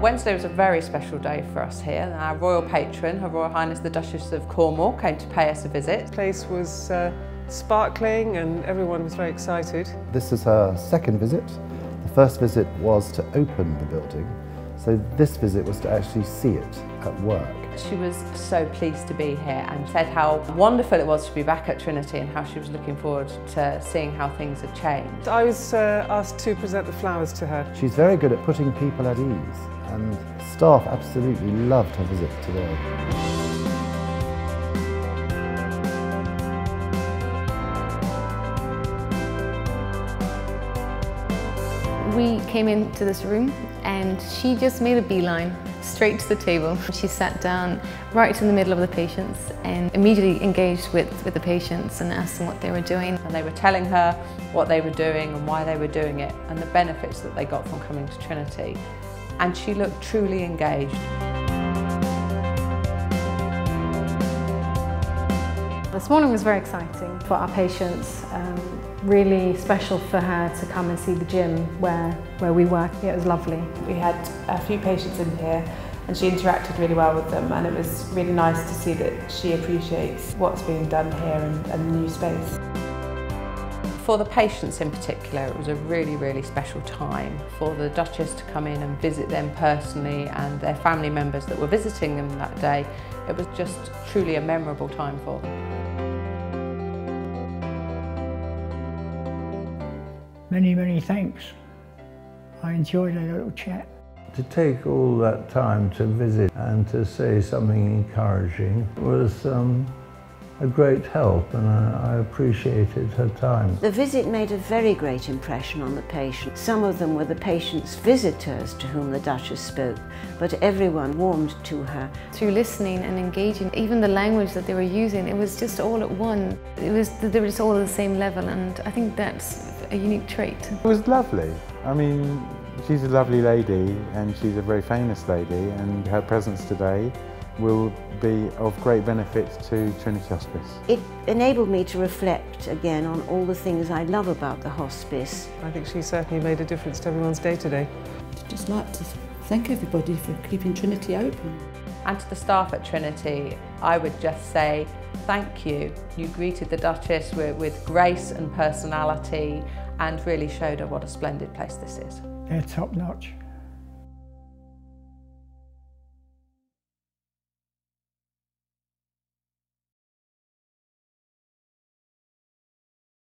Wednesday was a very special day for us here. Our royal patron, Her Royal Highness the Duchess of Cornwall, came to pay us a visit. The place was uh, sparkling and everyone was very excited. This is her second visit. The first visit was to open the building, so this visit was to actually see it at work. She was so pleased to be here and said how wonderful it was to be back at Trinity and how she was looking forward to seeing how things had changed. I was uh, asked to present the flowers to her. She's very good at putting people at ease and staff absolutely loved her visit today. We came into this room and she just made a beeline straight to the table. She sat down right in the middle of the patients and immediately engaged with, with the patients and asked them what they were doing. And they were telling her what they were doing and why they were doing it and the benefits that they got from coming to Trinity. And she looked truly engaged. This morning was very exciting for our patients. Um, really special for her to come and see the gym where, where we work. It was lovely. We had a few patients in here and she interacted really well with them and it was really nice to see that she appreciates what's being done here and, and the new space. For the patients in particular, it was a really, really special time for the Duchess to come in and visit them personally and their family members that were visiting them that day. It was just truly a memorable time for them. Many, many thanks. I enjoyed a little chat. To take all that time to visit and to say something encouraging was um, a great help and I, I appreciated her time. The visit made a very great impression on the patient. Some of them were the patient's visitors to whom the Duchess spoke, but everyone warmed to her. Through listening and engaging, even the language that they were using, it was just all at one. It was, they were just all at the same level and I think that's a unique trait. It was lovely. I mean, she's a lovely lady and she's a very famous lady and her presence today will be of great benefit to Trinity Hospice. It enabled me to reflect again on all the things I love about the hospice. I think she certainly made a difference to everyone's day today. I'd just like to thank everybody for keeping Trinity open. And to the staff at Trinity, I would just say thank you. You greeted the Duchess with, with grace and personality and really showed her what a splendid place this is. They're top notch.